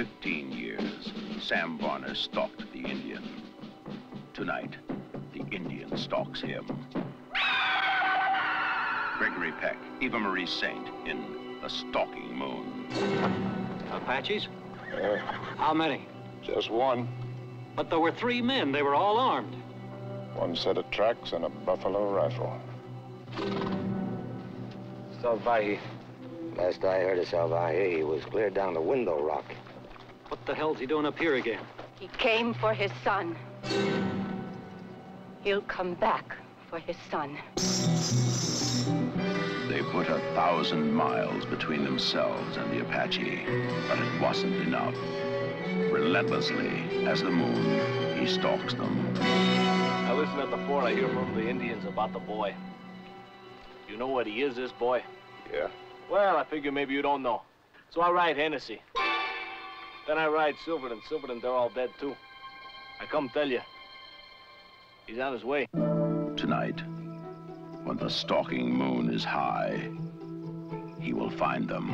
15 years, Sam Varner stalked the Indian. Tonight, the Indian stalks him. Gregory Peck, Eva Marie Saint in The Stalking Moon. Apaches? Uh, How many? just one. But there were three men. They were all armed. One set of tracks and a buffalo rifle. Salvaje. Last I heard of Salvaje, he was clear down to Window Rock. What the hell's he doing up here again? He came for his son. He'll come back for his son. They put a thousand miles between themselves and the Apache, but it wasn't enough. Relentlessly, as the moon, he stalks them. I listen at the fort. I hear from the Indians about the boy. You know what he is, this boy? Yeah. Well, I figure maybe you don't know. So I ride Hennessy. Then I ride Silverton. Silverton, they're all dead, too. I come tell you. He's on his way. Tonight, when the stalking moon is high, he will find them.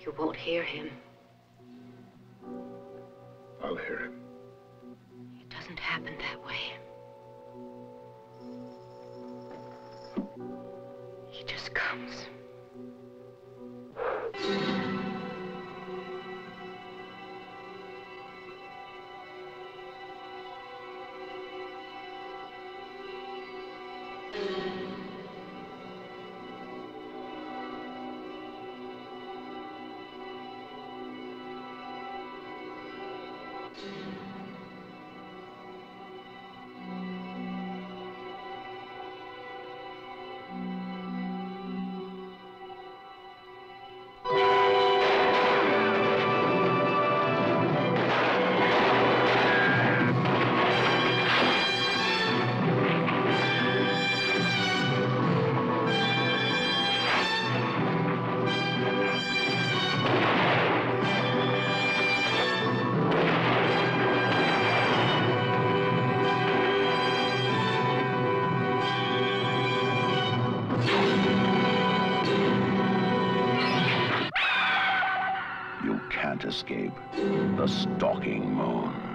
You won't hear him. I'll hear him. It doesn't happen that way. Comes. Escape the stalking moon.